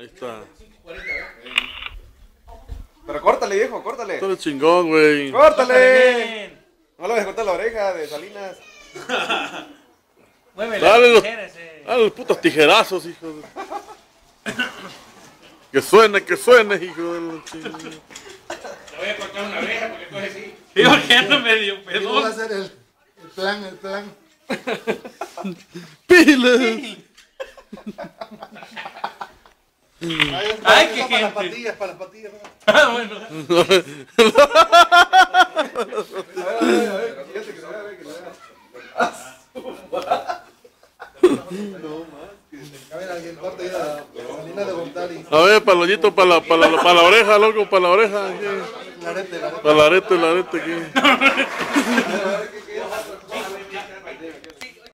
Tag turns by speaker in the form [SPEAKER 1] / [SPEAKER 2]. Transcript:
[SPEAKER 1] Ahí está.
[SPEAKER 2] Pero córtale, viejo, córtale.
[SPEAKER 1] Todo el chingón, güey.
[SPEAKER 2] ¡Córtale! No le voy a cortar la oreja de Salinas.
[SPEAKER 3] Mueve
[SPEAKER 1] Dale los,
[SPEAKER 3] eh.
[SPEAKER 1] dale los putos tijerazos, hijo de... Que suene, que suene, hijo de la chingada.
[SPEAKER 4] Le voy a cortar una oreja porque coge así.
[SPEAKER 3] Digo que ando medio
[SPEAKER 5] ¿Qué va a ser el, el plan, el plan?
[SPEAKER 1] Pilas.
[SPEAKER 3] Ay,
[SPEAKER 5] ahí
[SPEAKER 3] qué
[SPEAKER 5] está para las
[SPEAKER 3] gente.
[SPEAKER 5] patillas, para las patillas. ¿no?
[SPEAKER 3] Ah, bueno.
[SPEAKER 2] A ver, a ver, a ver. Fíjate que se vea, a ver, que se vea.
[SPEAKER 5] A ver, alguien corta ahí la Salinas de Gortari.
[SPEAKER 1] A ver, paloñito para la, para la, para la oreja, loco, para la oreja. aquí.
[SPEAKER 5] La arete, la arete.
[SPEAKER 1] Para el arete, el arete